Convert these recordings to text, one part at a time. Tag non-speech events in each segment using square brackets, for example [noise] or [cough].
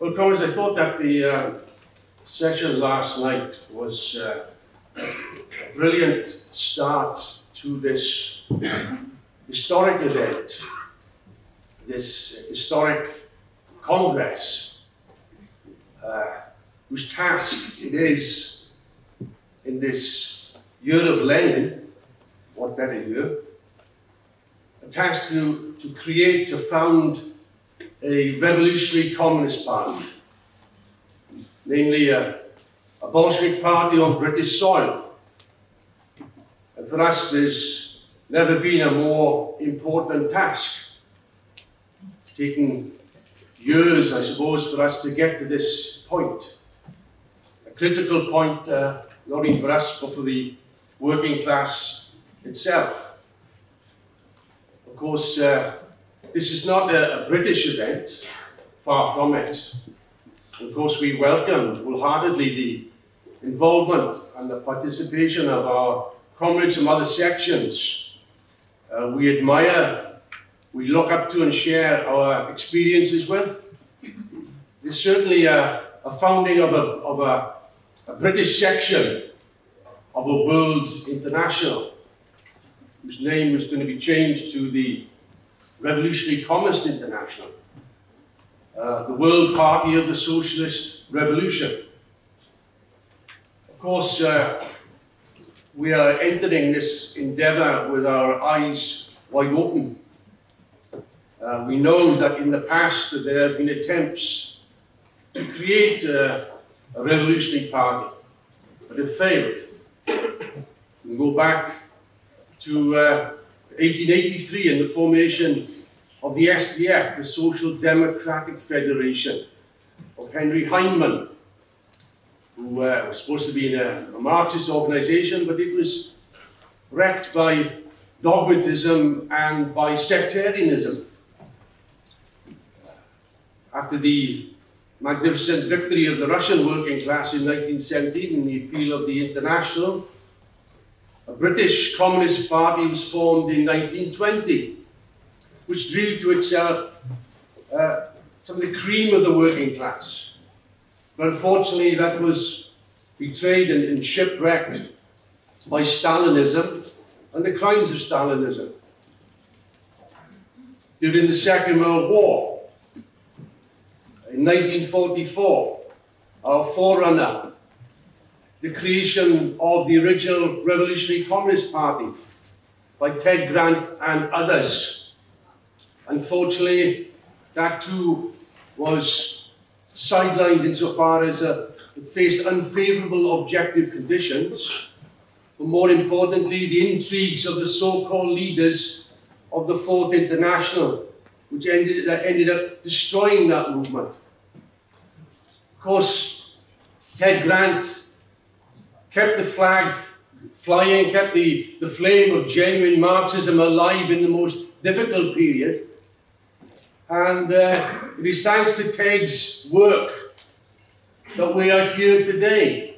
Well, Collins, I thought that the uh, session last night was uh, a brilliant start to this historic event, this historic congress, uh, whose task it is in this year of Lenin, what better year, a task to, to create, to found a revolutionary communist party, namely a, a Bolshevik party on British soil. And for us, there's never been a more important task. It's taken years, I suppose, for us to get to this point. A critical point, uh, not only for us, but for the working class itself. Of course, uh, this is not a, a, British event, far from it. Of course, we welcomed wholeheartedly the involvement and the participation of our comrades from other sections. Uh, we admire, we look up to and share our experiences with. There's certainly a, a founding of, a, of a, a British section of a World International, whose name was going to be changed to the Revolutionary Communist International, uh, the World Party of the Socialist Revolution. Of course, uh, we are entering this endeavor with our eyes wide open. Uh, we know that in the past there have been attempts to create uh, a revolutionary party, but it failed. We go back to uh, 1883 in the formation of the SDF, the Social Democratic Federation, of Henry Hyndman, who uh, was supposed to be in a, a Marxist organization, but it was wrecked by dogmatism and by sectarianism. After the magnificent victory of the Russian working class in 1917 in the appeal of the International, a British Communist Party was formed in 1920, which drew to itself uh, some of the cream of the working class. But unfortunately, that was betrayed and, and shipwrecked by Stalinism and the crimes of Stalinism. During the Second World War, in 1944, our forerunner the creation of the original Revolutionary Communist Party by Ted Grant and others. Unfortunately, that too was sidelined insofar as uh, it faced unfavourable objective conditions, but more importantly, the intrigues of the so-called leaders of the Fourth International, which ended, uh, ended up destroying that movement. Of course, Ted Grant kept the flag flying, kept the, the flame of genuine Marxism alive in the most difficult period. And uh, it is thanks to Ted's work that we are here today.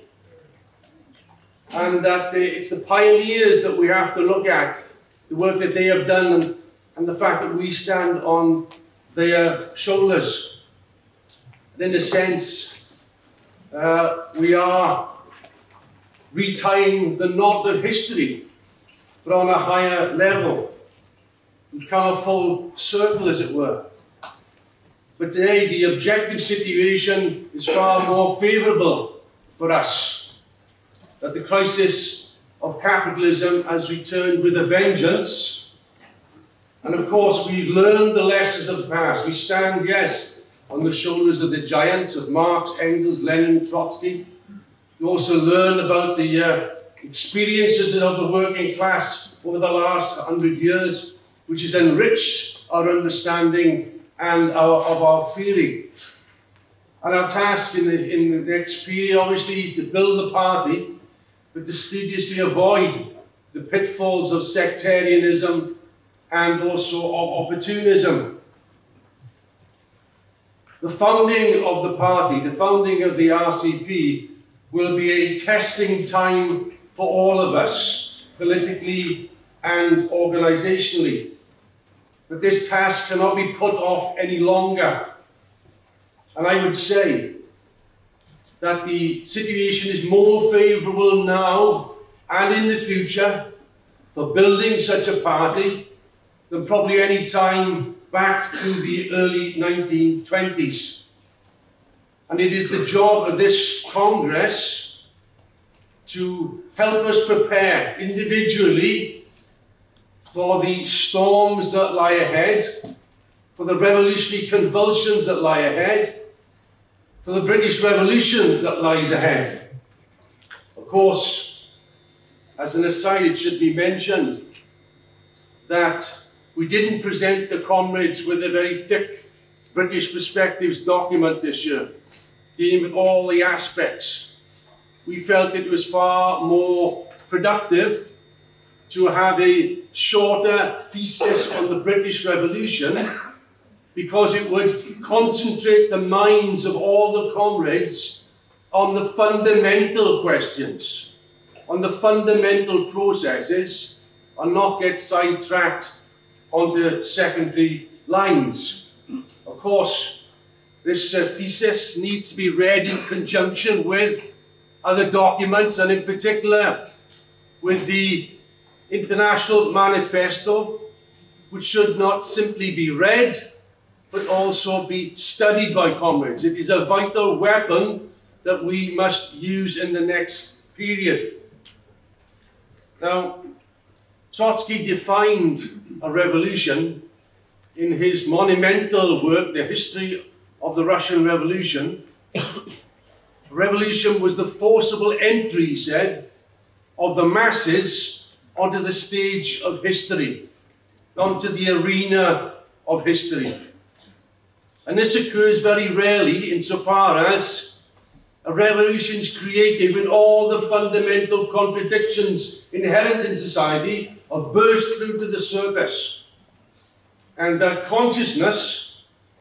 And that the, it's the pioneers that we have to look at, the work that they have done, and, and the fact that we stand on their shoulders. And in a sense, uh, we are retying the knot of history, but on a higher level. We've come a full circle, as it were. But today, the objective situation is far more favourable for us. That the crisis of capitalism has returned with a vengeance. And of course, we've learned the lessons of the past. We stand, yes, on the shoulders of the giants of Marx, Engels, Lenin, Trotsky, you also learn about the uh, experiences of the working class over the last hundred years, which has enriched our understanding and our, of our theory. And our task in the, in the next period, obviously, is to build the party, but to studiously avoid the pitfalls of sectarianism and also of opportunism. The founding of the party, the founding of the RCP, will be a testing time for all of us, politically and organisationally. But this task cannot be put off any longer. And I would say that the situation is more favourable now and in the future for building such a party than probably any time back to the early 1920s. And it is the job of this Congress to help us prepare individually for the storms that lie ahead, for the revolutionary convulsions that lie ahead, for the British Revolution that lies ahead. Of course, as an aside, it should be mentioned that we didn't present the comrades with a very thick British Perspectives document this year, dealing with all the aspects. We felt it was far more productive to have a shorter thesis on the British Revolution because it would concentrate the minds of all the comrades on the fundamental questions, on the fundamental processes, and not get sidetracked onto secondary lines. Of course, this uh, thesis needs to be read in conjunction with other documents and in particular with the International Manifesto, which should not simply be read, but also be studied by comrades. It is a vital weapon that we must use in the next period. Now, Trotsky defined a revolution in his monumental work, The History of the Russian Revolution. [coughs] revolution was the forcible entry, he said, of the masses onto the stage of history, onto the arena of history. And this occurs very rarely insofar as a revolution is created when all the fundamental contradictions inherent in society are burst through to the surface. And that consciousness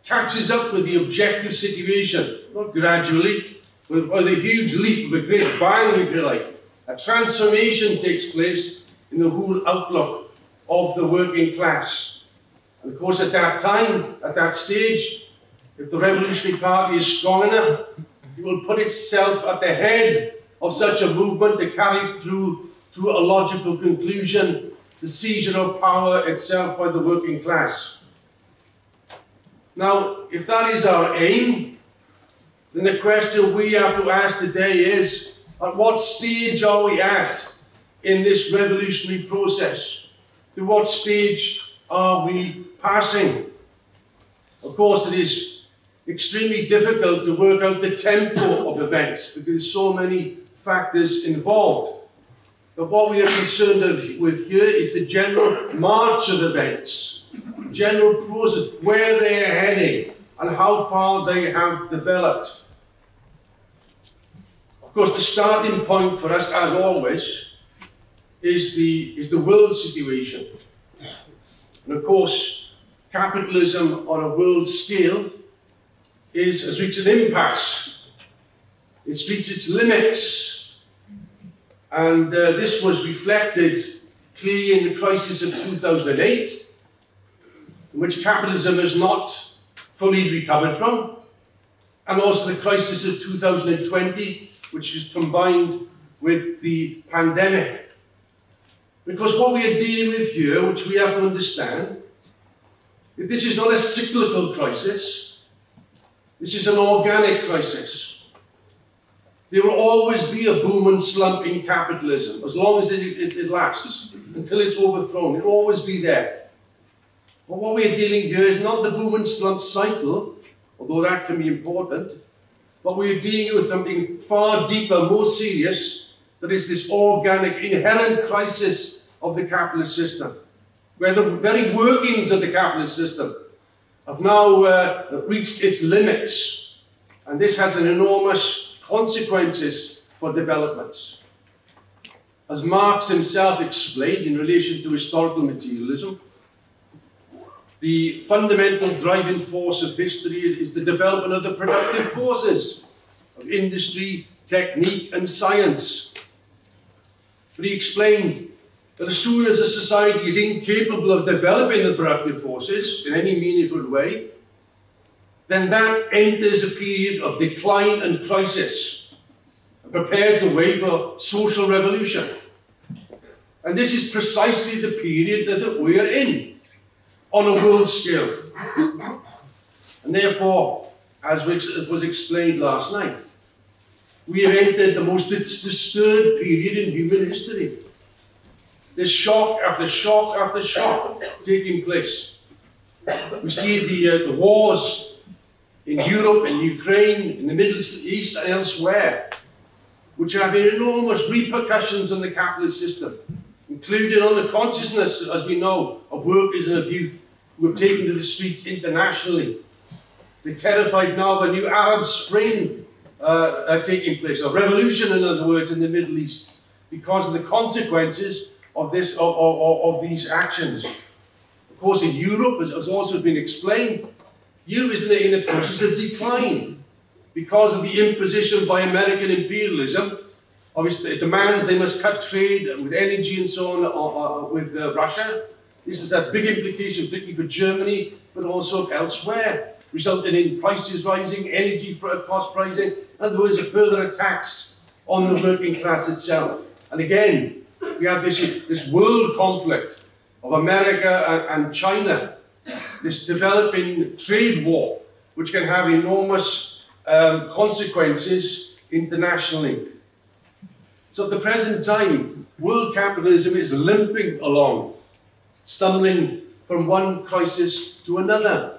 catches up with the objective situation, not gradually, but with a huge leap, with a great bang, if you like. A transformation takes place in the whole outlook of the working class. And of course, at that time, at that stage, if the Revolutionary Party is strong enough, it will put itself at the head of such a movement to carry through to a logical conclusion the seizure of power itself by the working class. Now, if that is our aim, then the question we have to ask today is, at what stage are we at in this revolutionary process? To what stage are we passing? Of course, it is extremely difficult to work out the tempo of events because there's so many factors involved. But what we are concerned with here is the general march of events, general process, where they are heading, and how far they have developed. Of course, the starting point for us, as always, is the, is the world situation. And of course, capitalism on a world scale is, has reached an impasse. It's reached its limits. And uh, this was reflected clearly in the crisis of 2008, in which capitalism has not fully recovered from, and also the crisis of 2020, which is combined with the pandemic. Because what we are dealing with here, which we have to understand, this is not a cyclical crisis, this is an organic crisis. There will always be a boom and slump in capitalism, as long as it, it, it lasts, until it's overthrown. It will always be there. But what we're dealing here is not the boom and slump cycle, although that can be important, but we're dealing with something far deeper, more serious, that is this organic, inherent crisis of the capitalist system, where the very workings of the capitalist system have now uh, reached its limits. And this has an enormous consequences for developments. As Marx himself explained in relation to historical materialism, the fundamental driving force of history is, is the development of the productive forces of industry, technique, and science. But he explained that as soon as a society is incapable of developing the productive forces in any meaningful way, then that enters a period of decline and crisis and prepares the way for social revolution. And this is precisely the period that we are in on a world scale. And therefore, as was explained last night, we have entered the most disturbed period in human history. There's shock after shock after shock taking place. We see the, uh, the wars in Europe, in Ukraine, in the Middle East, and elsewhere, which have enormous repercussions on the capitalist system, including on the consciousness, as we know, of workers and of youth who have taken to the streets internationally. They're terrified now of a new Arab Spring uh, taking place, a revolution, in other words, in the Middle East, because of the consequences of, this, of, of, of these actions. Of course, in Europe, as has also been explained, Europe is in a process of decline because of the imposition by American imperialism of its demands they must cut trade with energy and so on uh, uh, with uh, Russia. This has a big implication, particularly for Germany, but also elsewhere, resulting in prices rising, energy cost rising, in other words, a further attacks on the working class itself. And again, we have this, this world conflict of America and, and China, this developing trade war, which can have enormous um, consequences internationally. So at the present time, world capitalism is limping along, stumbling from one crisis to another.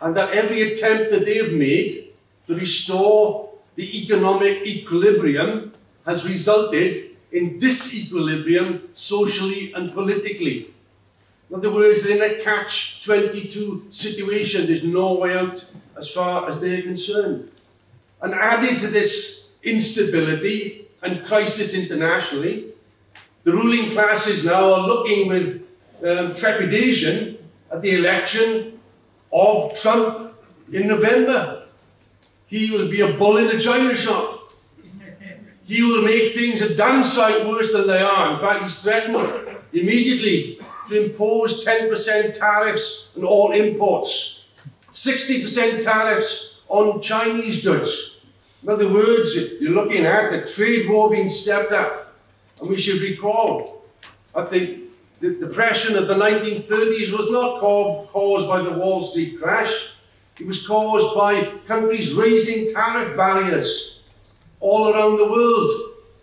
And that every attempt that they have made to restore the economic equilibrium has resulted in disequilibrium socially and politically. In other words, they're in a catch-22 situation. There's no way out as far as they're concerned. And added to this instability and crisis internationally, the ruling classes now are looking with um, trepidation at the election of Trump in November. He will be a bull in a china shop. He will make things a damn sight worse than they are. In fact, he's threatened immediately to impose 10% tariffs on all imports, 60% tariffs on Chinese goods. In other words, you're looking at the trade war being stepped up. And we should recall that the, the depression of the 1930s was not caused by the Wall Street crash. It was caused by countries raising tariff barriers all around the world,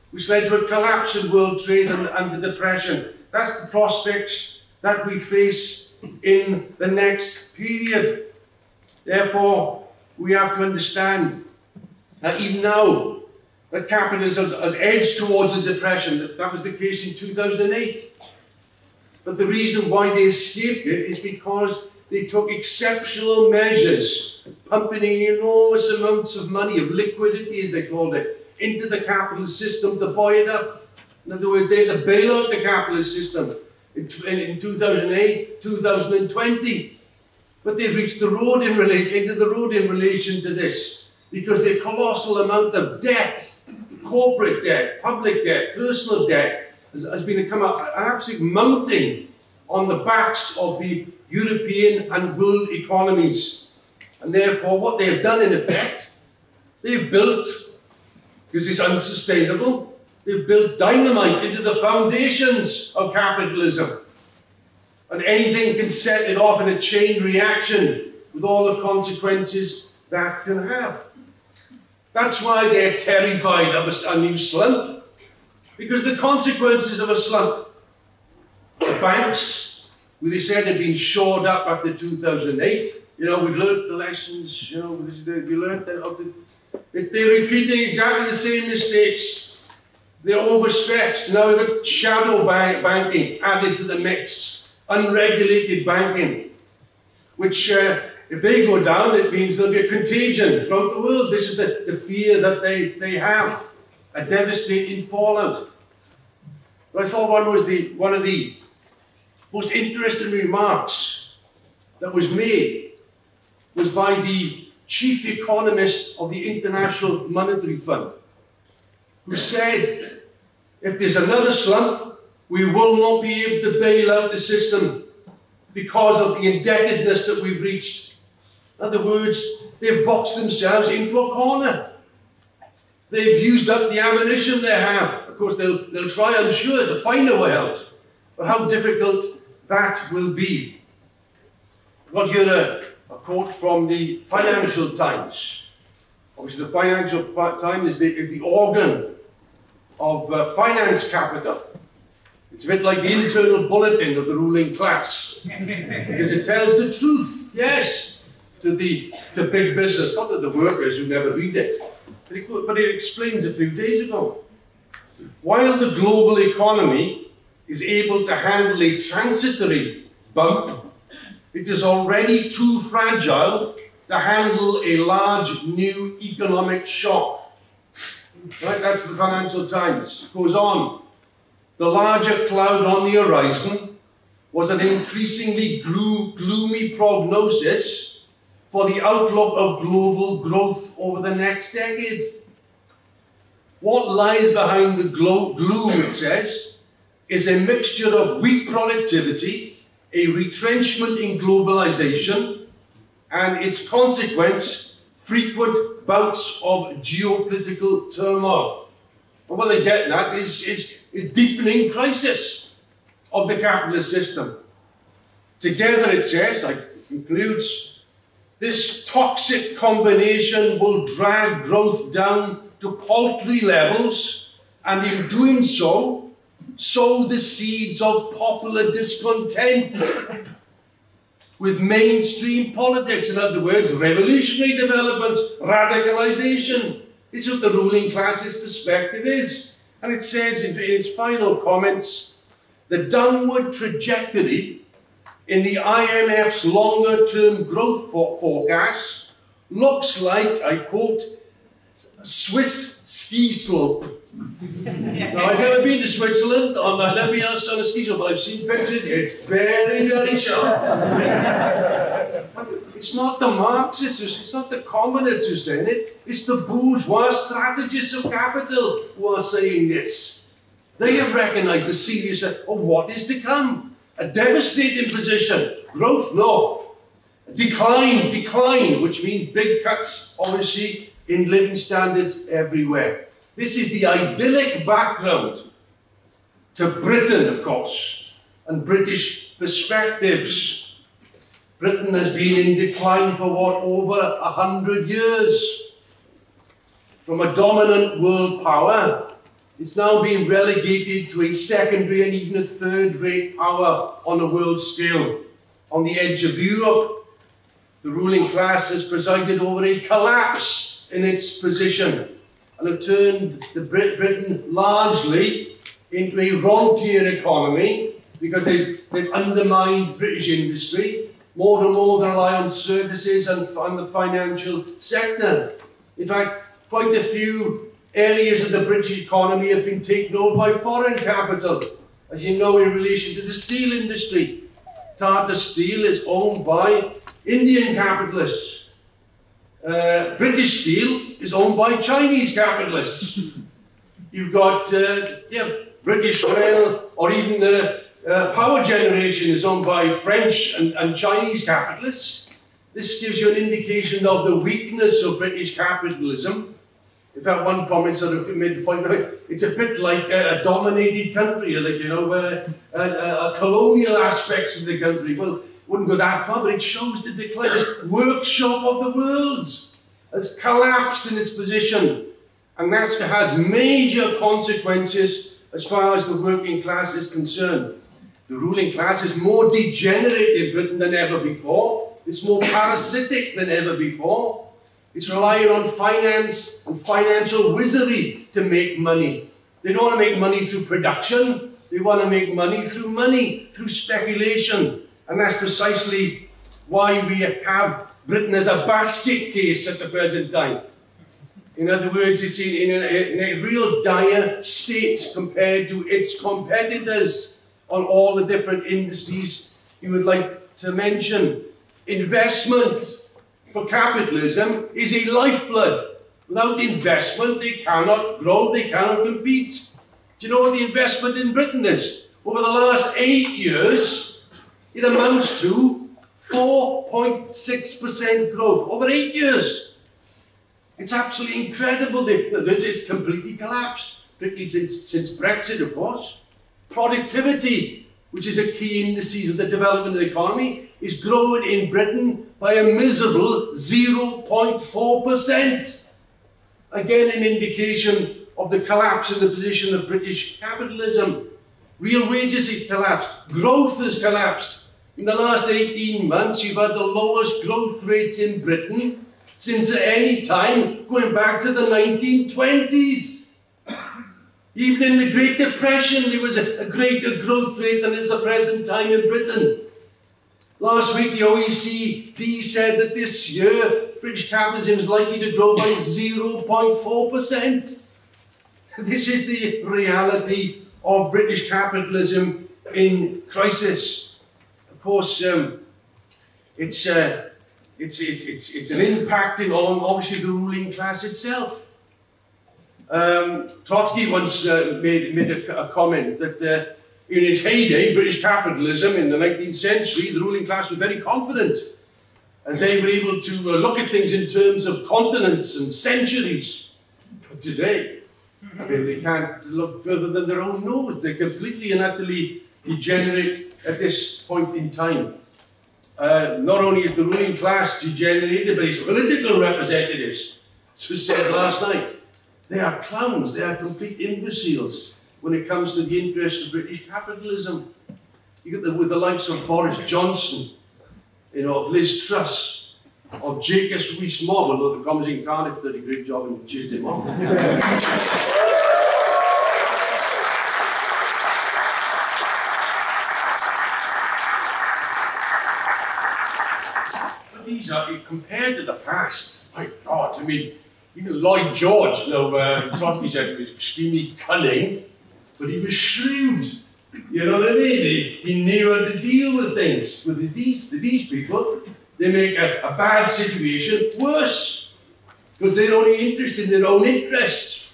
which led to a collapse in world trade and, and the depression. That's the prospects that we face in the next period. Therefore, we have to understand that even now, that capitalism has, has edged towards a depression. That was the case in 2008. But the reason why they escaped it is because they took exceptional measures, pumping in enormous amounts of money, of liquidity as they called it, into the capitalist system to buy it up. In other words, they had to bail out the capitalist system in, in 2008, 2020. But they've reached the road in relation, into the road in relation to this because the colossal amount of debt, corporate debt, public debt, personal debt, has, has been come up, an absolute mounting on the backs of the European and world economies. And therefore, what they have done in effect, they've built, because it's unsustainable, they've built dynamite into the foundations of capitalism. And anything can set it off in a chain reaction with all the consequences that can have. That's why they're terrified of a, new slump. Because the consequences of a slump, the banks they said had been shored up after 2008. You know, we've learned the lessons, you know, we learned that of the, they're repeating exactly the same mistakes. They're overstretched. Now we've got shadow bank banking added to the mix, unregulated banking, which uh, if they go down, it means there'll be a contagion throughout the world. This is the, the fear that they, they have, a devastating fallout. But I thought one was the one of the most interesting remarks that was made was by the chief economist of the International Monetary Fund, who said, if there's another slump, we will not be able to bail out the system because of the indebtedness that we've reached. In other words, they've boxed themselves into a corner. They've used up the ammunition they have. Of course, they'll, they'll try, I'm sure, to find a way out. But how difficult that will be. I've got here a, a quote from the Financial Times. Obviously, the Financial Times is the, is the organ of uh, finance capital. It's a bit like the internal bulletin of the ruling class. because it tells the truth, yes, to the, the big business, not to the workers who never read it. But it, but it explains a few days ago. While the global economy is able to handle a transitory bump, it is already too fragile to handle a large new economic shock. Right, that's the Financial Times. It goes on. The larger cloud on the horizon was an increasingly gloomy prognosis for the outlook of global growth over the next decade. What lies behind the gloom, it says, is a mixture of weak productivity, a retrenchment in globalization, and its consequence, frequent bouts of geopolitical turmoil. And what they're getting at is, is, is deepening crisis of the capitalist system. Together, it says, like concludes, this toxic combination will drag growth down to paltry levels, and in doing so, sow the seeds of popular discontent [laughs] with mainstream politics. In other words, revolutionary developments, radicalization. This is what the ruling class's perspective is. And it says in, its final comments the downward trajectory in the IMF's longer term growth for forecast looks like, I quote, Swiss ski slope [laughs] now, I've never been to Switzerland, and I've never been on a ski slope, but I've seen pictures. It's very, very sharp. it's not the Marxists, it's not the communists who are saying it, it's the bourgeois strategists of capital who are saying this. They have recognized the seriousness of what is to come. A devastating position. Growth, no. Decline, decline, which means big cuts, obviously, in living standards everywhere. This is the idyllic background to Britain, of course, and British perspectives. Britain has been in decline for what, over a hundred years? From a dominant world power, it's now being relegated to a secondary and even a third rate power on a world scale. On the edge of Europe, the ruling class has presided over a collapse in its position and have turned Brit Britain largely into a rentier economy because they've, they've undermined British industry. More and more they rely on services and on the financial sector. In fact, quite a few areas of the British economy have been taken over by foreign capital. As you know, in relation to the steel industry, Tata Steel is owned by Indian capitalists. Uh, British Steel is owned by Chinese capitalists. [laughs] You've got uh, yeah, British Rail, or even the uh, power generation is owned by French and, and Chinese capitalists. This gives you an indication of the weakness of British capitalism. In fact, one comment sort of made the point it's a bit like a, a dominated country, like, you know, uh, a, a colonial aspects of the country. Well, wouldn't go that far, but it shows the decline. Workshop of the world has collapsed in its position. And that has major consequences as far as the working class is concerned. The ruling class is more degenerate in Britain than ever before. It's more parasitic than ever before. It's relying on finance and financial wizardry to make money. They don't want to make money through production. They want to make money through money, through speculation. And that's precisely why we have Britain as a basket case at the present time. In other words, it's in, a, in a real dire state compared to its competitors on all the different industries you would like to mention. Investment for capitalism is a lifeblood. Without investment, they cannot grow, they cannot compete. Do you know what the investment in Britain is? Over the last eight years, it amounts to 4.6% growth over eight years. It's absolutely incredible. It's completely collapsed, particularly since, since Brexit, of course. Productivity, which is a key indices of the development of the economy, is growing in Britain by a miserable 0.4%. Again, an indication of the collapse in the position of British capitalism. Real wages have collapsed. Growth has collapsed. In the last 18 months, you've had the lowest growth rates in Britain since any time going back to the 1920s. Even in the Great Depression, there was a, a greater growth rate than is the present time in Britain. Last week, the OECD said that this year, British capitalism is likely to grow by 0.4%. This is the reality of British capitalism in crisis. Of course, um, it's, uh, it's, it, it's, it's an impacting on, obviously, the ruling class itself. Um, Trotsky once uh, made, made a, a, comment that uh, in its heyday, British capitalism in the 19th century, the ruling class was very confident. And they were able to uh, look at things in terms of continents and centuries. But today, I mean, they can't look further than their own nose. They're completely and utterly degenerate at this point in time. Uh, not only is the ruling class degenerated, but its political representatives, as was said last night, they are clowns, they are complete imbeciles when it comes to the interests of British capitalism. You get the, with the likes of Boris Johnson, you know, of Liz Truss, of Jacob Rees-Mogg, although the Commons in Cardiff did a great job and chased him off. these are, compared to the past, my God, I mean, even Lloyd George, you know, uh, Trotsky said he was extremely cunning, but he was shrewd. You know what I mean? He, he knew how to deal with things. With these, these people, they make a, a bad situation worse because they're only interested in their own interests.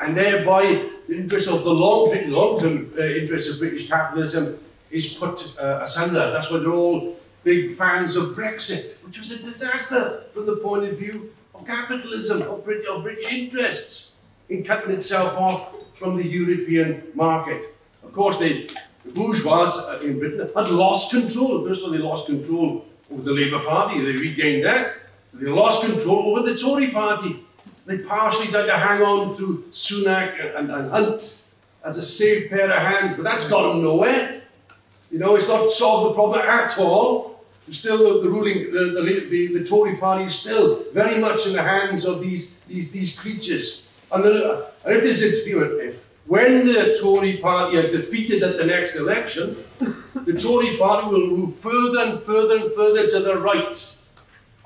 And thereby, the interest of the long-term long uh, interest of British capitalism is put uh, asunder. That's why they're all big fans of Brexit, which was a disaster from the point of view of capitalism, of, Brit of British interests, in cutting itself off from the European market. Of course, the bourgeois in Britain had lost control. First of all, they lost control over the Labour Party. They regained that. They lost control over the Tory Party. They partially tried to hang on through Sunak and, and, and Hunt as a safe pair of hands, but that's got them nowhere. You know, it's not solved the problem at all still the ruling, the, the, the, the, Tory party is still very much in the hands of these, these, these creatures. And, the, if there's a view, if when the Tory party are defeated at the next election, the Tory party will move further and further and further to the right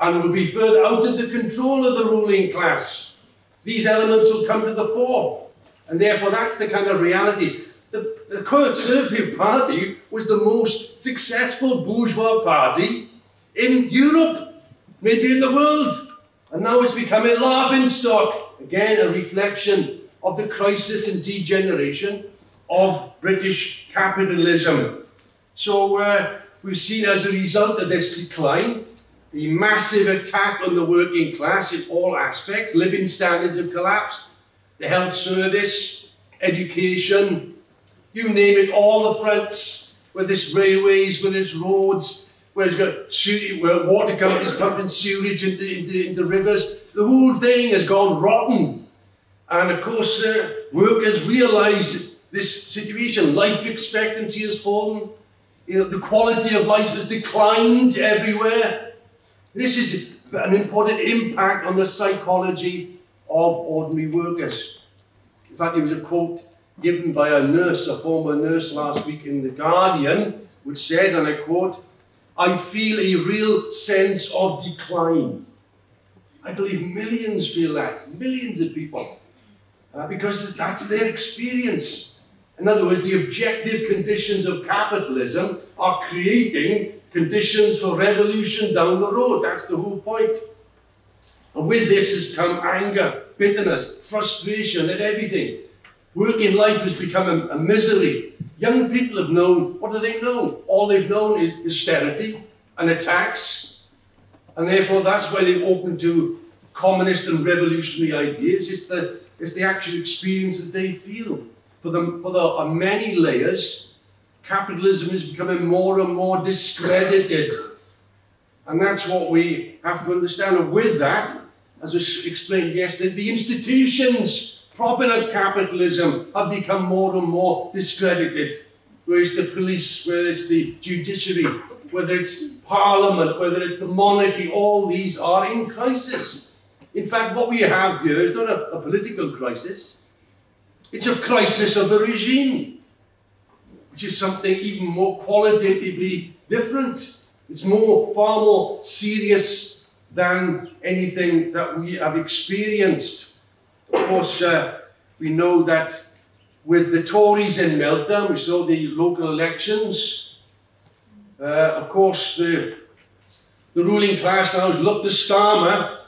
and will be further out of the control of the ruling class. These elements will come to the fore. And therefore, that's the kind of reality. The, the Conservative Party was the most successful bourgeois party in Europe, maybe in the world. And now it's becoming laughing stock. Again, a reflection of the crisis and degeneration of British capitalism. So uh, we've seen as a result of this decline, the massive attack on the working class in all aspects. Living standards have collapsed. The health service, education, you name it, all the fronts, whether it's railways, whether it's roads, where it's got where water companies pumping sewage into, into, into rivers. The whole thing has gone rotten. And of course, uh, workers realised this situation. Life expectancy has fallen. You know, the quality of life has declined everywhere. This is an important impact on the psychology of ordinary workers. In fact, there was a quote given by a nurse, a former nurse last week in The Guardian, which said, and I quote, I feel a real sense of decline. I believe millions feel that, millions of people, uh, because that's their experience. In other words, the objective conditions of capitalism are creating conditions for revolution down the road. That's the whole point. And with this has come anger, bitterness, frustration at everything. Working life has become a, a misery. Young people have known, what do they know? All they've known is austerity and attacks. And therefore, that's why they're open to communist and revolutionary ideas. It's the, it's the actual experience that they feel. For the, for the many layers, capitalism is becoming more and more discredited. And that's what we have to understand. And with that, as I explained yesterday, the institutions propping up capitalism have become more and more discredited. Whether it's the police, whether it's the judiciary, whether it's parliament, whether it's the monarchy, all these are in crisis. In fact, what we have here is not a, a political crisis, it's a crisis of the regime, which is something even more qualitatively different. It's more, far more serious than anything that we have experienced. Of course, uh, we know that with the Tories in meltdown, we saw the local elections. Uh, of course, the, the ruling class now has looked to Starmer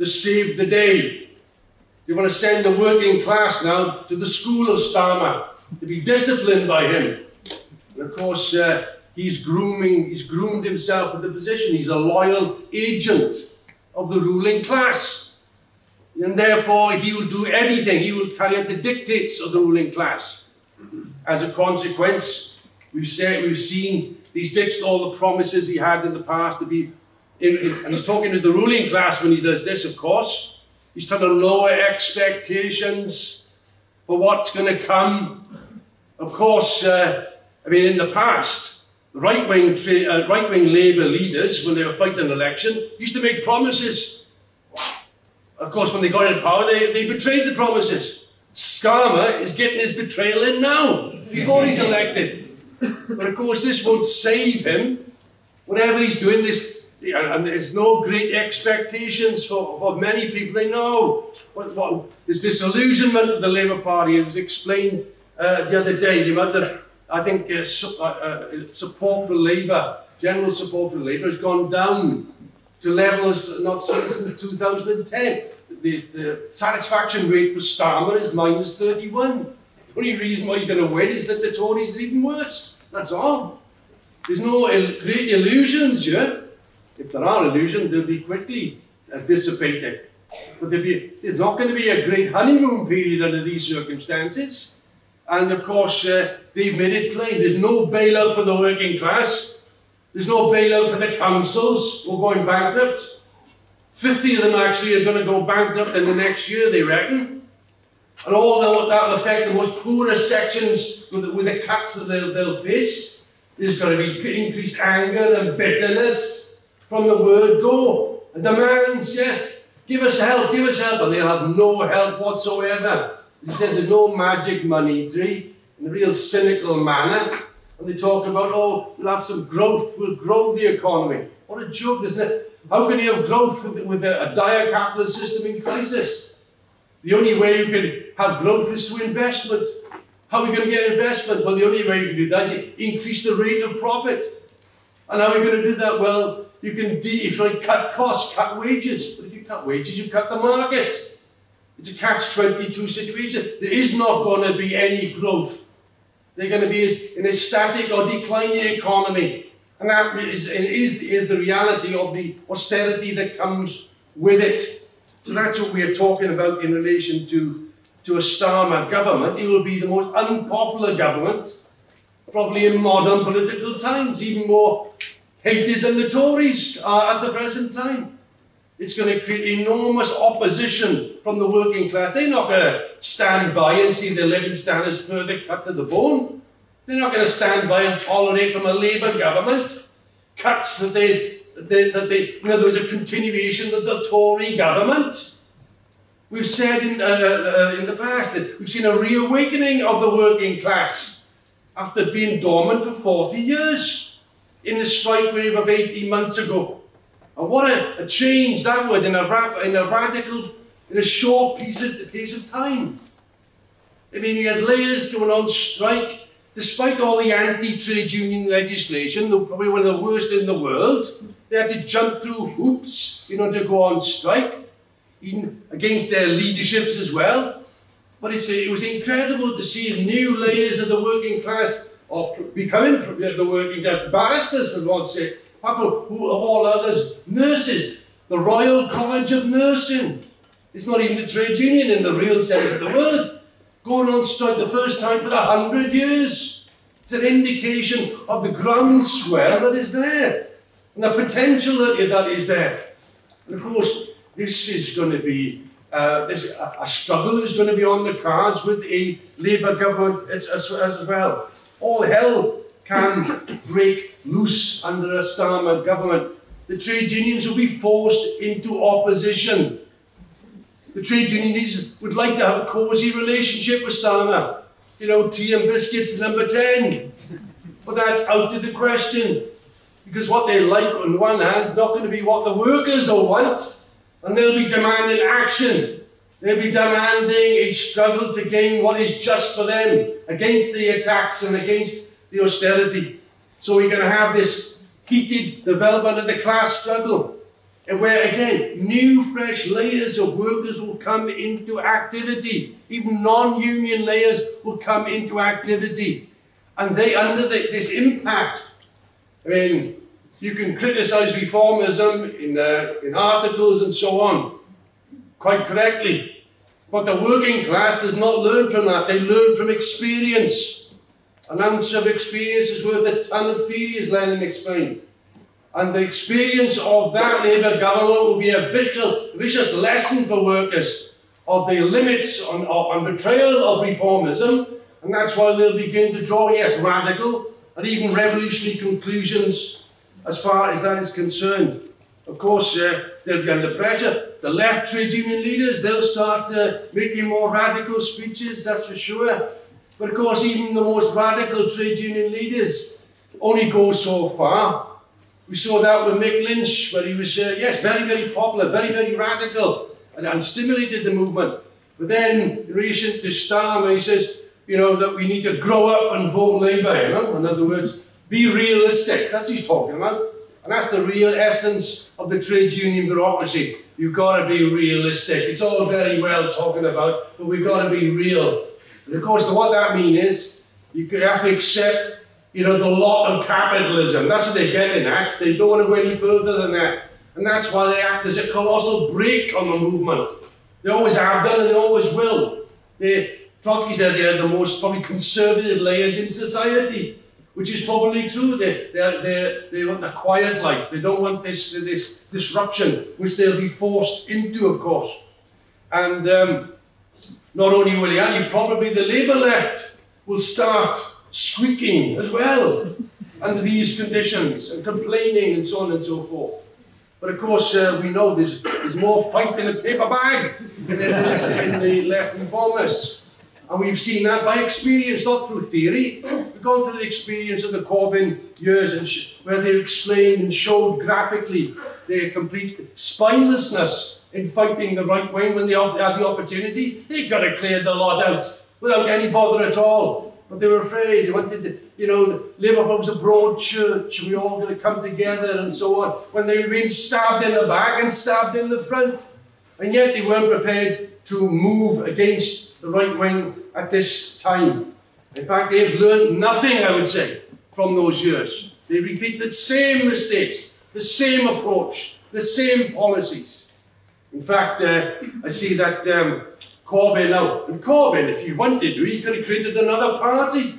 to save the day. They want to send the working class now to the school of Starmer to be disciplined by him. And of course, uh, he's grooming, he's groomed himself for the position. He's a loyal agent of the ruling class. And therefore, he will do anything. He will carry out the dictates of the ruling class. As a consequence, we've, said, we've seen he's ditched all the promises he had in the past to be, in, in, and he's talking to the ruling class when he does this, of course. He's trying to lower expectations for what's going to come. Of course, uh, I mean, in the past, right-wing uh, right-wing Labour leaders, when they were fighting an election, used to make promises. Of course, when they got in power, they, they betrayed the promises. Starmer is getting his betrayal in now, before he's elected. But of course, this won't save him. Whatever he's doing, this and there's no great expectations for, for many people. They know what, what, this disillusionment of the Labour Party. It was explained uh, the other day. Amount of, I think, uh, su uh, uh support for Labour, general support for Labour, has gone down to levels not seen since 2010. The, the satisfaction rate for Starmer is minus 31. The only reason why he's going to win is that the Tories are even worse. That's all. There's no great illusions, yeah? If there are illusions, they'll be quickly uh, dissipated. But be, there's not going to be a great honeymoon period under these circumstances. And of course, uh, they've made it plain. There's no bailout for the working class. There's no bailout for the councils who are going bankrupt. 50 of them actually are going to go bankrupt in the next year, they reckon. And all that will affect the most poorest sections with the, with the cuts that they'll, they'll face. There's going to be increased anger and bitterness from the word go. And demands just give us help, give us help. And they'll have no help whatsoever. He said there's no magic money tree in a real cynical manner. And they talk about, oh, we'll have some growth, we'll grow the economy. What a joke, isn't it? How can you have growth with, with a, a dire capitalist system in crisis? The only way you can have growth is through investment. How are we going to get investment? Well, the only way you can do that is increase the rate of profit. And how are we going to do that? Well, you can, de- if you cut costs, cut wages. But if you cut wages, you cut the market. It's a catch-22 situation. There is not going to be any growth. They're going to be in a static or declining economy. And that is, is, is the reality of the austerity that comes with it. So that's what we are talking about in relation to, to a Starmer government. It will be the most unpopular government, probably in modern political times, even more hated than the Tories are at the present time. It's going to create enormous opposition from the working class. They're not going to stand by and see their living standards further cut to the bone. They're not going to stand by and tolerate from a Labour government cuts that they they, that they, in other words, a continuation of the Tory government. We've said in, uh, uh, in the past that we've seen a reawakening of the working class after being dormant for 40 years in the strike wave of 18 months ago. And what a, a change that would in a, in a radical, in a short piece of, piece of time. I mean, you had layers going on strike, despite all the anti-trade union legislation, probably one of the worst in the world. They had to jump through hoops in order to go on strike, even against their leaderships as well. But it was incredible to see new layers of the working class or becoming the working class, barristers for God's sake, apart who, of all others, nurses, the Royal College of Nursing. It's not even a trade union in the real sense of the word. Going on strike the first time for a hundred years. It's an indication of the groundswell that is there and the potential that, that is there. And of course, this is going to be uh, this, a, a, struggle is going to be on the cards with a Labour government as, as, as well. All hell can break loose under a Starmer government. The trade unions will be forced into opposition. The trade unions would like to have a cosy relationship with Starmer. You know, tea and biscuits number 10. But that's out of the question. Because what they like on one hand is not going to be what the workers will want. And they'll be demanding action. They'll be demanding a struggle to gain what is just for them against the attacks and against the austerity. So we're going to have this heated development of the class struggle. And where again, new fresh layers of workers will come into activity. Even non-union layers will come into activity. And they, under the, this impact, I mean, you can criticize reformism in, uh, in articles and so on, quite correctly. But the working class does not learn from that. They learn from experience. An ounce of experience is worth a ton of theory, as Lenin explained. And the experience of that Labour government will be a vicious, vicious lesson for workers of the limits on, on betrayal of reformism. And that's why they'll begin to draw, yes, radical and even revolutionary conclusions as far as that is concerned. Of course, uh, they'll be under pressure. The left trade union leaders, they'll start uh, making more radical speeches, that's for sure. But of course, even the most radical trade union leaders only go so far. We saw that with Mick Lynch, where he was, uh, yes, very, very popular, very, very radical, and, and stimulated the movement. But then, in relation to Starmer, he says, you know, that we need to grow up and vote Labour, you know? In other words, be realistic. That's what he's talking about. And that's the real essence of the trade union bureaucracy. You've got to be realistic. It's all very well talking about, but we've got to be real. And of course, what that means is you have to accept, you know, the lot of capitalism. That's what they're getting at. They don't want to go any further than that. And that's why they act as a colossal brake on the movement. They always have done and they always will. They, Trotsky said they are the most probably conservative layers in society which is probably true. They, they, they, they want a quiet life. They don't want this, this disruption, which they'll be forced into, of course. And um, not only will he, probably the Labour left will start squeaking as well [laughs] under these conditions and complaining and so on and so forth. But of course, uh, we know there's, there's more fight in a paper bag than there is in the left reformers. And we've seen that by experience, not through theory. Gone through the experience of the Corbyn years where they explained and showed graphically their complete spinelessness in fighting the right wing when they had the opportunity. They got to clear the lot out without any bother at all. But they were afraid. They wanted, you know, Liverpool was a broad church. We all going to come together and so on. When they were being stabbed in the back and stabbed in the front. And yet they weren't prepared to move against the right wing at this time. In fact, they've learned nothing, I would say, from those years. They repeat the same mistakes, the same approach, the same policies. In fact, uh, I see that um, Corbyn now, and Corbyn, if he wanted to, he could have created another party,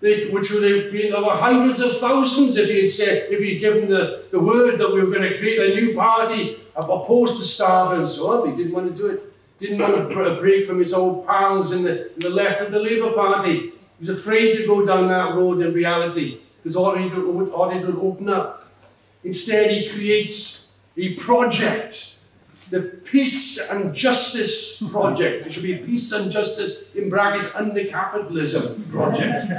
which would have been over hundreds of thousands if he had said, if he'd given the, the word that we were going to create a new party opposed to Starmer and so on. He didn't want to do it didn't want a break from his old pals in the, in the left of the Labour Party. He was afraid to go down that road in reality, because all it would, open up. Instead, he creates a project, the Peace and Justice Project. It should be Peace and Justice in brackets under capitalism project.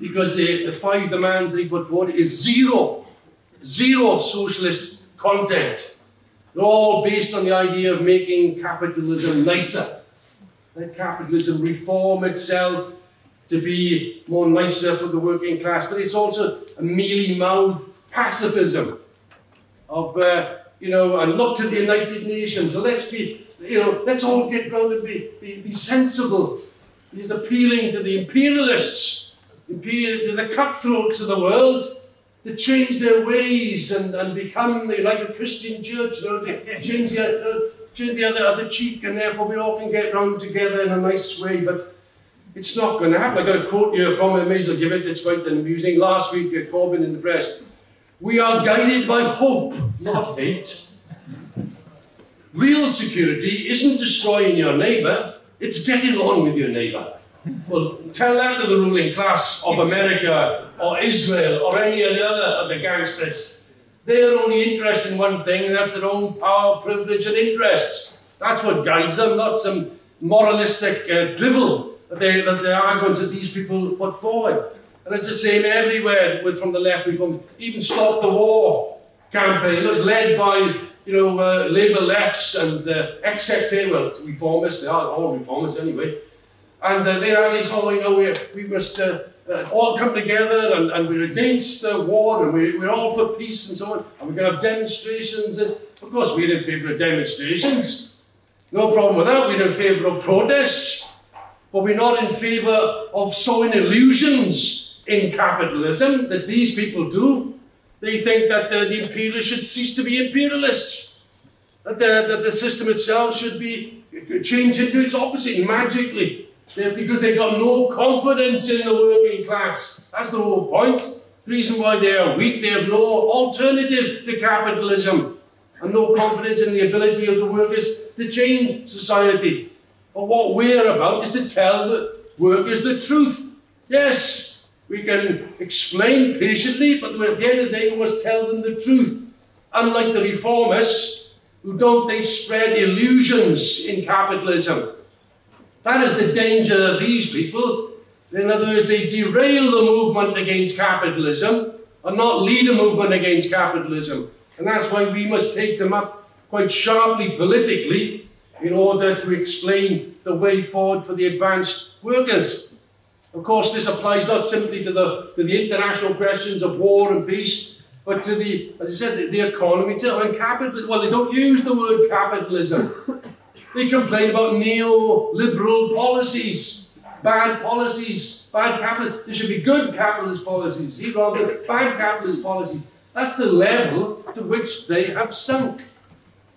because the, the five demands he put forward is zero, zero socialist content. They're all based on the idea of making capitalism nicer. Let capitalism reform itself to be more nicer for the working class. But it's also a mealy-mouthed pacifism of, uh, you know, and look to the United Nations. So let's be, you know, let's all get round and be, be, be sensible. He's appealing to the imperialists, imperial, to the cutthroats of the world, to change their ways and, and become like a Christian church, you know, to change the, uh, change the other, other cheek, and therefore we all can get round together in a nice way. But it's not going to happen. I've got a quote here from him, I may as well give it, it's quite amusing. Last week at Corbyn in the press. We are guided by hope, not hate. Real security isn't destroying your neighbour, it's getting on with your neighbour. Well, tell that to the ruling class of America or Israel or any of the other of the gangsters. They are only interested in one thing, and that's their own power, privilege, and interests. That's what guides them, not some moralistic uh, drivel that, they, that the arguments that these people put forward. And it's the same everywhere with, from the left. we from even Stop the War campaign, look, led by you know uh, Labour lefts and uh, ex-sectarian, well, reformists, they are all reformists anyway, and uh, they're always, oh, you know, we, we must uh, all come together and, and we're against war and we, we're all for peace and so on. And we're going to have demonstrations. And of course, we're in favour of demonstrations. No problem with that. We're in favour of protests. But we're not in favour of sowing illusions in capitalism that these people do. They think that the, the imperialists should cease to be imperialists. That the, that the system itself should be changed into its opposite magically. They're, because they've got no confidence in the working class. That's the whole point. The reason why they are weak, they have no alternative to capitalism and no confidence in the ability of the workers to change society. But what we're about is to tell the workers the truth. Yes, we can explain patiently, but at the end of the day, we must tell them the truth. Unlike the reformists, who don't they spread illusions in capitalism. That is the danger of these people. In other words, they derail the movement against capitalism and not lead a movement against capitalism. And that's why we must take them up quite sharply politically in order to explain the way forward for the advanced workers. Of course, this applies not simply to the, to the international questions of war and peace, but to the, as I said, the, the economy and capitalism. Well, they don't use the word capitalism. They complain about neoliberal policies, bad policies, bad capitalist. There should be good capitalist policies, he rather bad capitalist policies. That's the level to which they have sunk.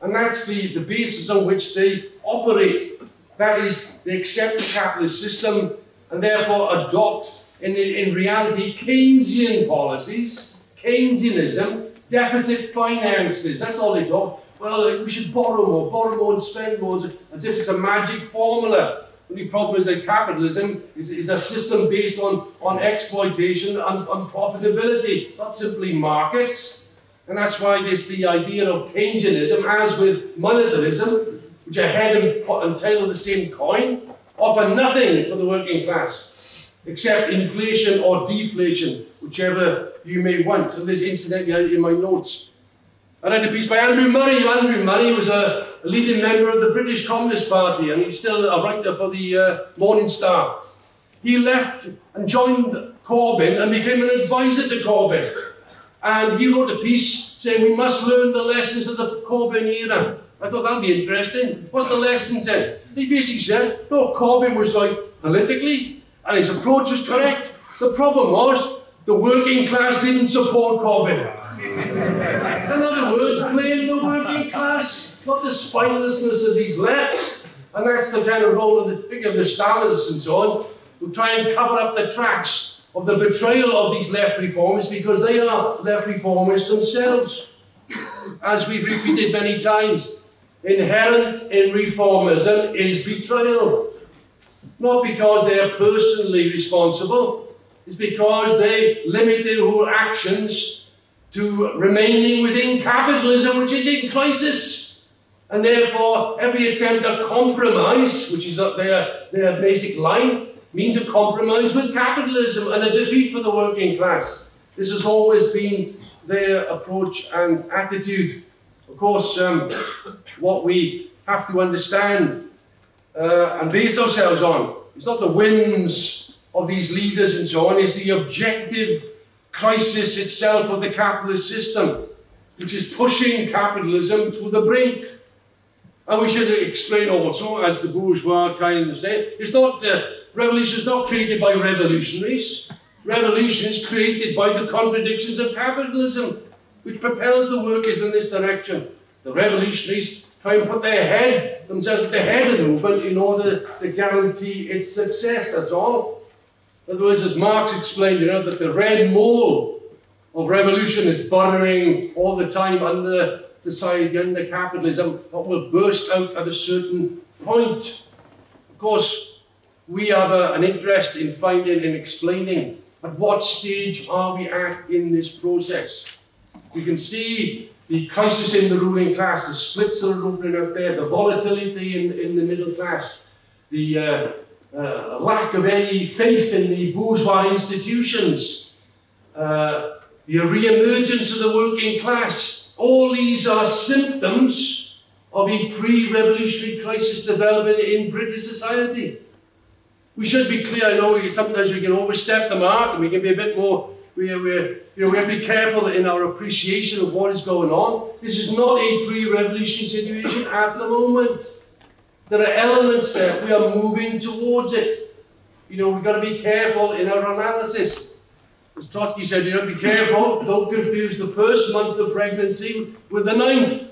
And that's the, the basis on which they operate. That is, they accept the capitalist system and therefore adopt, in, in reality, Keynesian policies, Keynesianism, deficit finances. That's all they talk well, we should borrow more, borrow more and spend more, as if it's a magic formula. The only problem is that capitalism is, is a system based on, on exploitation and, and profitability, not simply markets. And that's why this the idea of Keynesianism, as with monetarism, which are head and, and tail of the same coin, offer nothing for the working class, except inflation or deflation, whichever you may want. And this, incidentally in my notes I read a piece by Andrew Murray. Andrew Murray was a, leading member of the British Communist Party and he's still a writer for the uh, Morning Star. He left and joined Corbyn and became an advisor to Corbyn. And he wrote a piece saying we must learn the lessons of the Corbyn era. I thought that'd be interesting. What's the lessons then? He basically said, no, Corbyn was right politically and his approach was correct. The problem was the working class didn't support Corbyn. In other words, blame the working class, not the spinelessness of these lefts. And that's the kind of role of the, of the Stalinists and so on, who try and cover up the tracks of the betrayal of these left reformers because they are left reformers themselves. As we've repeated many times, inherent in reformism is betrayal. Not because they are personally responsible, it's because they limit their whole actions to remaining within capitalism, which is in crisis. And therefore, every attempt at compromise, which is their, their basic line, means a compromise with capitalism and a defeat for the working class. This has always been their approach and attitude. Of course, um, what we have to understand uh, and base ourselves on is not the whims of these leaders and so on, is the objective crisis itself of the capitalist system, which is pushing capitalism to the brink. And we should explain also, as the bourgeois kind of say, it's not, uh, revolution is not created by revolutionaries. revolution is created by the contradictions of capitalism, which propels the workers in this direction. The revolutionaries try and put their head, themselves at the head of the movement in order to guarantee its success, that's all. In other words, as Marx explained, you know, that the red mole of revolution is burrowing all the time under society, under capitalism, but will burst out at a certain point. Of course, we have a, an interest in finding and explaining at what stage are we at in this process. We can see the crisis in the ruling class, the splits that are opening out there, the volatility in, in the middle class, the uh, uh, lack of any faith in the bourgeois institutions, uh, the re-emergence of the working class. All these are symptoms of a pre-revolutionary crisis developing in British society. We should be clear, I know sometimes we can overstep the mark and we can be a bit more, we, we, you know, we have to be careful in our appreciation of what is going on. This is not a pre-revolutionary situation at the moment. There are elements there, we are moving towards it. You know, we've got to be careful in our analysis. Trotsky said, you know, be careful, don't confuse the first month of pregnancy with the ninth.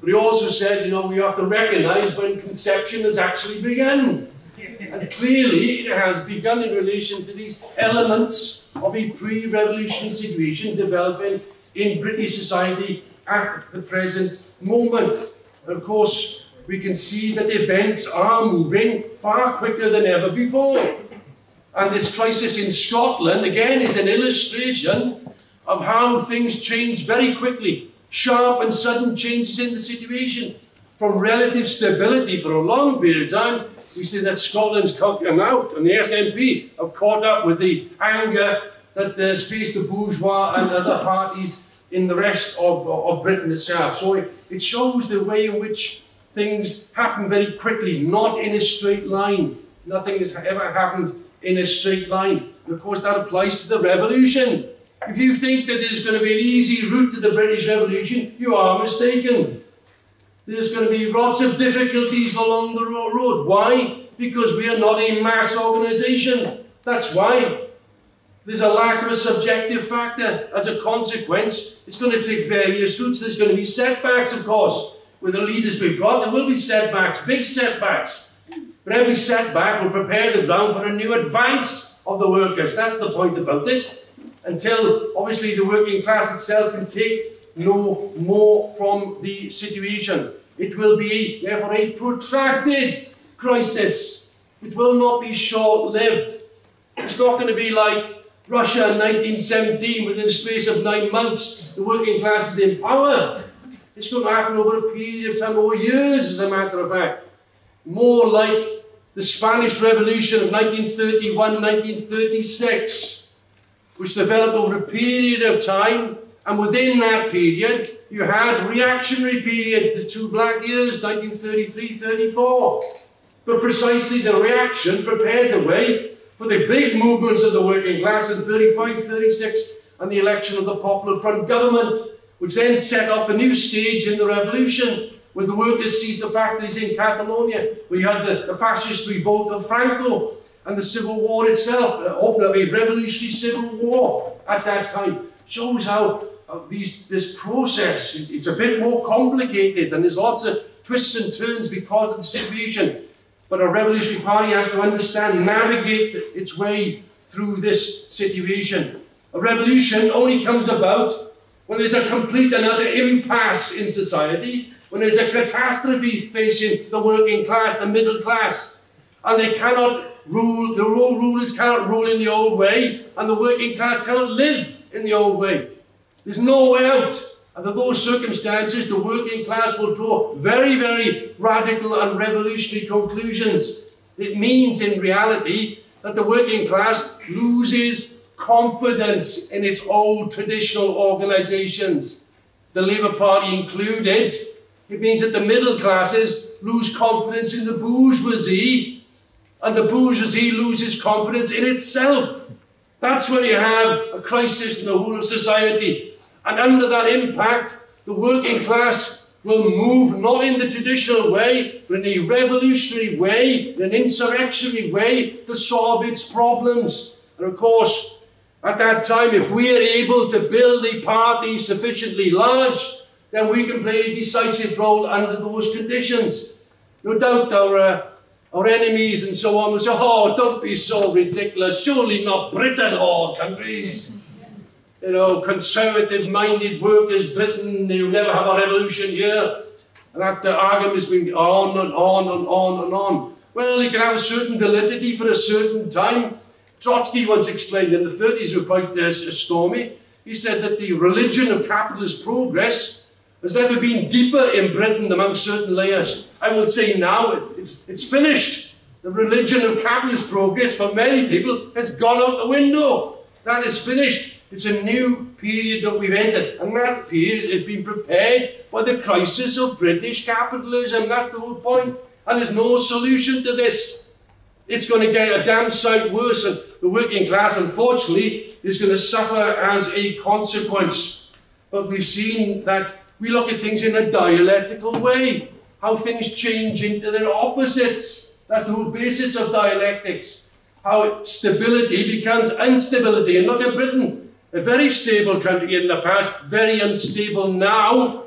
But he also said, you know, we have to recognize when conception has actually begun. And clearly it has begun in relation to these elements of a pre-revolution situation developing in British society at the present moment. And of course, we can see that events are moving far quicker than ever before. And this crisis in Scotland, again, is an illustration of how things change very quickly. Sharp and sudden changes in the situation. From relative stability for a long period of time we see that Scotland's come out, and the SNP have caught up with the anger that has faced the bourgeois and other parties in the rest of, of Britain itself. So it, it shows the way in which things happen very quickly, not in a straight line. Nothing has ever happened in a straight line. Of course, that applies to the revolution. If you think that there's going to be an easy route to the British Revolution, you are mistaken. There's going to be lots of difficulties along the road. Why? Because we are not a mass organisation. That's why. There's a lack of a subjective factor. As a consequence, it's going to take various routes. There's going to be setbacks, of course. With the leaders we've got, there will be setbacks, big setbacks. But every setback will prepare the ground for a new advance of the workers. That's the point about it. Until, obviously, the working class itself can take no more from the situation. It will be, therefore, a protracted crisis. It will not be short-lived. It's not going to be like Russia in 1917, within the space of nine months, the working class is in power. It's going to happen over a period of time, over years, as a matter of fact. More like the Spanish Revolution of 1931-1936, which developed over a period of time and within that period, you had reactionary periods, the two black years, 1933-34. But precisely the reaction prepared the way for the big movements of the working class in 35-36 and the election of the Popular Front government, which then set off a new stage in the revolution, with the workers seized the factories in Catalonia. We had the, the fascist revolt of Franco and the Civil War itself, uh, up a revolutionary civil war at that time. Shows how of these, this process. It's a bit more complicated and there's lots of twists and turns because of the situation. But a revolutionary party has to understand, navigate its way through this situation. A revolution only comes about when there's a complete and utter impasse in society, when there's a catastrophe facing the working class, the middle class, and they cannot rule, the old rulers cannot rule in the old way, and the working class cannot live in the old way. There's no way out. Under those circumstances, the working class will draw very, very radical and revolutionary conclusions. It means, in reality, that the working class loses confidence in its old traditional organisations, the Labour Party included. It means that the middle classes lose confidence in the bourgeoisie, and the bourgeoisie loses confidence in itself. That's when you have a crisis in the whole of society. And under that impact, the working class will move not in the traditional way, but in a revolutionary way, in an insurrectionary way, to solve its problems. And of course, at that time, if we are able to build a party sufficiently large, then we can play a decisive role under those conditions. No doubt our, uh, our enemies and so on will say, oh, don't be so ridiculous. Surely not Britain or countries. [laughs] You know, conservative-minded workers, Britain, you'll never have a revolution here. And that uh, argument has been on and on and on and on. Well, you can have a certain validity for a certain time. Trotsky once explained in the 30s were quite uh, stormy. He said that the religion of capitalist progress has never been deeper in Britain among certain layers. I will say now it's, it's finished. The religion of capitalist progress for many people has gone out the window. That is finished. It's a new period that we've entered. And that period has been prepared by the crisis of British capitalism. That's the whole point. And there's no solution to this. It's going to get a damn sight worse. And the working class, unfortunately, is going to suffer as a consequence. But we've seen that we look at things in a dialectical way. How things change into their opposites. That's the whole basis of dialectics. How stability becomes instability. And look at Britain. A very stable country in the past, very unstable now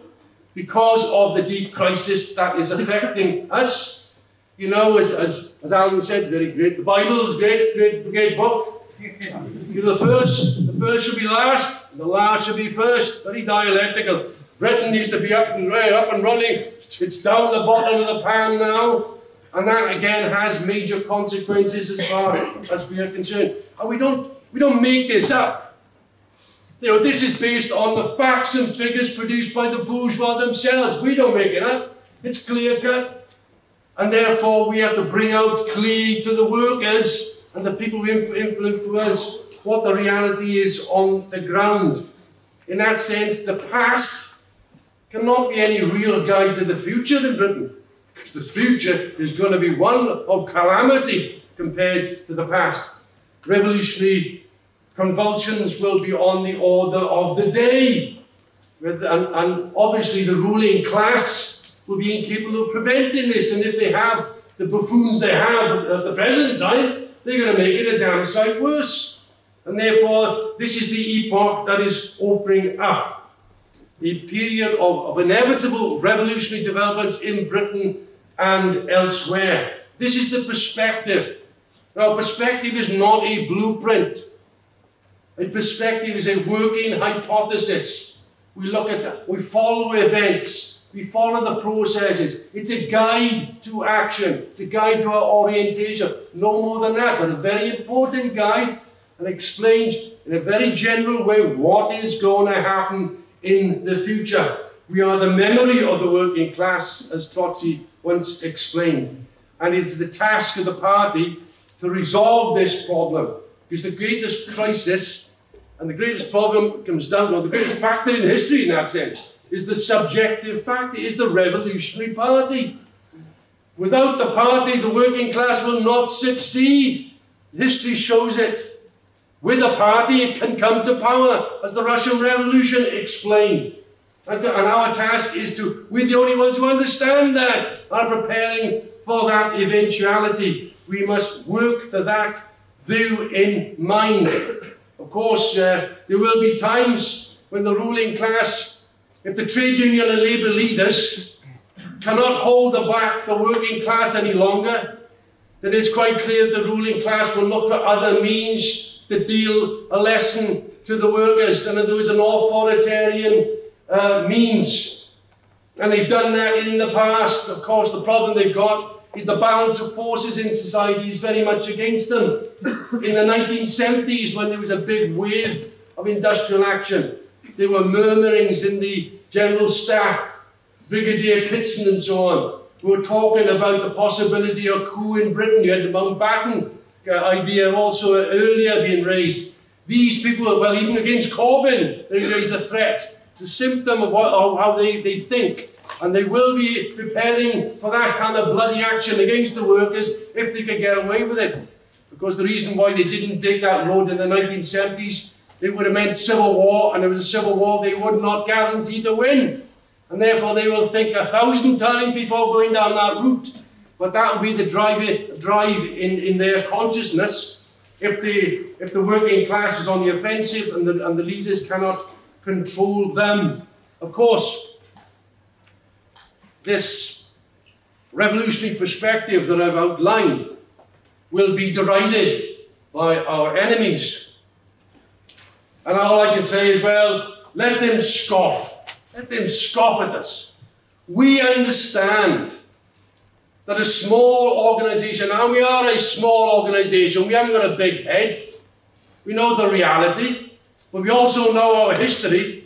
because of the deep crisis that is affecting [laughs] us. You know, as, as, as Alan said, very great. The Bible is great, great, great book. [laughs] You're the first, the first should be last, the last should be first. Very dialectical. Britain used to be up and right, up and running. It's down the bottom of the pan now. And that again has major consequences as far as we are concerned. And we don't we don't make this up. You know, this is based on the facts and figures produced by the bourgeois themselves. We don't make it up. It's clear cut. And therefore, we have to bring out clearly to the workers and the people we influence what the reality is on the ground. In that sense, the past cannot be any real guide to the future in Britain. Because the future is going to be one of calamity compared to the past. Revolutionary Convulsions will be on the order of the day. And, and obviously the ruling class will be incapable of preventing this. And if they have the buffoons they have at the present time, they're going to make it a damn sight worse. And therefore, this is the epoch that is opening up. A period of, of inevitable revolutionary developments in Britain and elsewhere. This is the perspective. Now, perspective is not a blueprint. A perspective is a working hypothesis. We look at that. We follow events. We follow the processes. It's a guide to action. It's a guide to our orientation. No more than that, but a very important guide and explains in a very general way what is going to happen in the future. We are the memory of the working class, as Trotsky once explained. And it's the task of the party to resolve this problem. Because the greatest crisis and the greatest problem comes down, or the greatest factor in history in that sense, is the subjective factor, is the revolutionary party. Without the party, the working class will not succeed. History shows it. With a party, it can come to power, as the Russian Revolution explained. And our task is to, we're the only ones who understand that, are preparing for that eventuality. We must work to that view in mind. Of course, uh, there will be times when the ruling class, if the trade union and labour leaders cannot hold back the working class any longer, then it's quite clear the ruling class will look for other means to deal a lesson to the workers. And there is an authoritarian uh, means. And they've done that in the past. Of course, the problem they've got is the balance of forces in society is very much against them. In the 1970s, when there was a big wave of industrial action, there were murmurings in the general staff, Brigadier Kitson and so on, who were talking about the possibility of a coup in Britain. You had the Mountbatten Uh, idea also earlier being raised. These people, well, even against Corbyn, they raised the threat. It's a symptom of what, how they, they think. And they will be preparing for that kind of bloody action against the workers if they could get away with it. Because the reason why they didn't dig that road in the 1970s, it would have meant civil war, and it was a civil war they would not guarantee to win. And therefore they will think a thousand times before going down that route. But that will be the drive, drive in, in their consciousness. if the, if the working class is on the offensive and the, and the leaders cannot control them. Of course, this revolutionary perspective that I've outlined will be derided by our enemies. And all I can say is, well, let them scoff. Let them scoff at us. We understand that a small organization, and we are a small organization, we haven't got a big head. We know the reality, but we also know our history.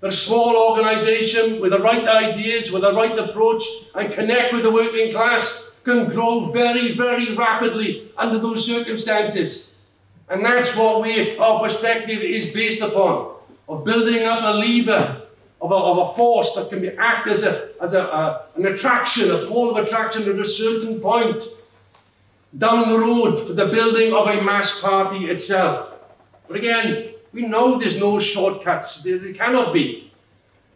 That a small organization with the right ideas, with the right approach, and connect with the working class can grow very, very rapidly under those circumstances. And that's what we, our perspective is based upon, of building up a lever of a, of a force that can be act as, a, as a, a, an attraction, a pole of attraction at a certain point down the road for the building of a mass party itself. But again, we know there's no shortcuts. There, there cannot be.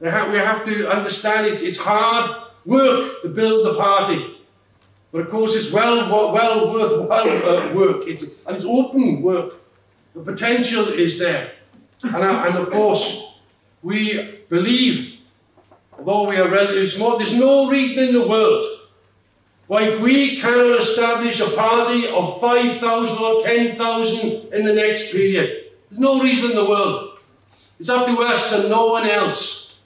We have, to understand it. It's hard work to build the party. But of course, it's well, well worthwhile [laughs] uh, work. It's, and it's open work. The potential is there. And, uh, and of course, we believe, although we are relatively small, there's no reason in the world why we cannot establish a party of 5,000 or 10,000 in the next period. There's no reason in the world. It's up to us and no one else.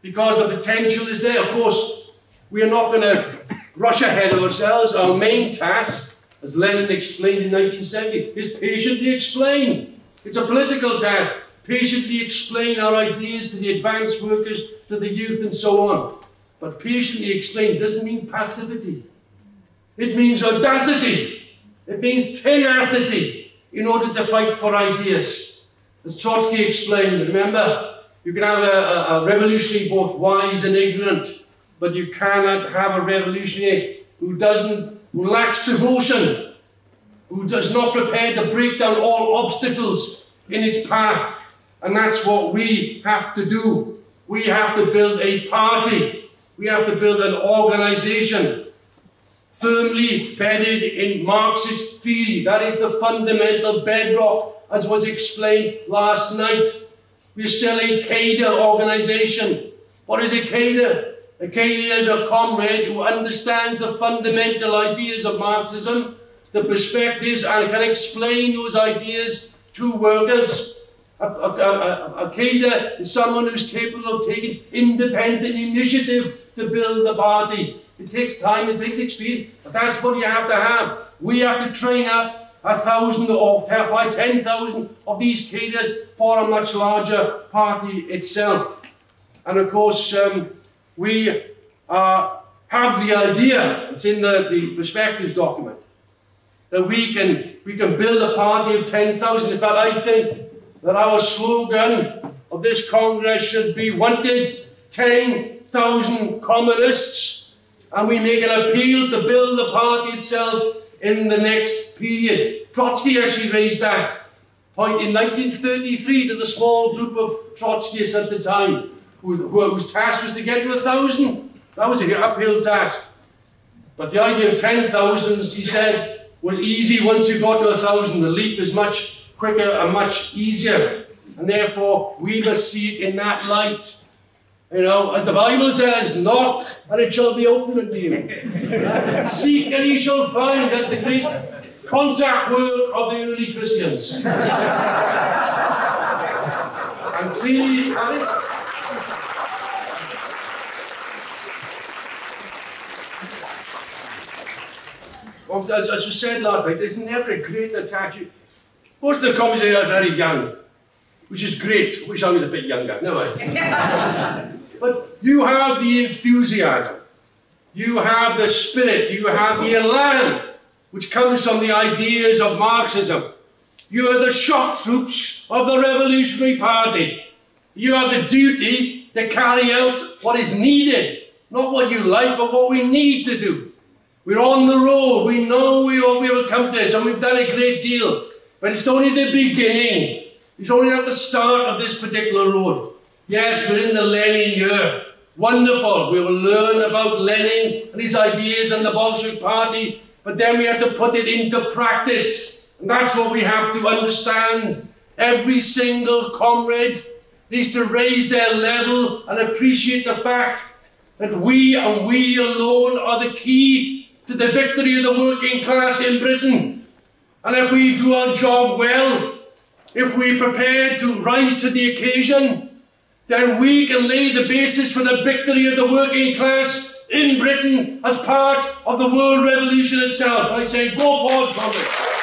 Because the potential is there. Of course, we are not going to rush ahead of ourselves. Our main task, as Lenin explained in 1970, is patiently explain. It's a political task patiently explain our ideas to the advanced workers, to the youth, and so on. But patiently explain doesn't mean passivity. It means audacity. It means tenacity in order to fight for ideas. As Trotsky explained, remember, you can have a, a, a revolutionary both wise and ignorant, but you cannot have a revolutionary who doesn't, who lacks devotion, who does not prepare to break down all obstacles in its path. And that's what we have to do. We have to build a party. We have to build an organization firmly bedded in Marxist theory. That is the fundamental bedrock, as was explained last night. We're still a cadre organization. What is a cadre? A cadre is a comrade who understands the fundamental ideas of Marxism, the perspectives, and can explain those ideas to workers. A, a, a, a is someone who's capable of taking independent initiative to build the party. It takes time, it takes experience, but that's what you have to have. We have to train up a thousand or five, ten thousand of these cadres for a much larger party itself. And of course, um, we uh, have the idea, it's in the, the perspectives document, that we can, we can build a party of 10,000. In fact, I think that our slogan of this Congress should be wanted 10,000 communists and we make an appeal to build the party itself in the next period. Trotsky actually raised that point in 1933 to the small group of Trotskyists at the time who, whose task was to get to a thousand. That was an uphill task. But the idea of 10,000, he said, was easy once you got to a thousand. The leap is much quicker and much easier. And therefore, we must see it in that light. You know, as the Bible says, knock and it shall be opened unto you. [laughs] Seek and ye shall find that the great contact work of the early Christians. [laughs] and clearly, as, as you said last night, there's never a greater attachment. Most of the commies are very young, which is great. I wish I was a bit younger. No, I. [laughs] but you have the enthusiasm, you have the spirit, you have the elan, which comes from the ideas of Marxism. You are the shock troops of the Revolutionary Party. You have the duty to carry out what is needed, not what you like, but what we need to do. We're on the road. We know we will, we will come to this, and we've done a great deal. But it's only the beginning. It's only at the start of this particular road. Yes, we're in the Lenin year. Wonderful. We will learn about Lenin and his ideas and the Bolshevik Party, but then we have to put it into practice. And that's what we have to understand. Every single comrade needs to raise their level and appreciate the fact that we and we alone are the key to the victory of the working class in Britain. And if we do our job well, if we prepare to rise to the occasion, then we can lay the basis for the victory of the working class in Britain as part of the world revolution itself. I say, go forward, comrades.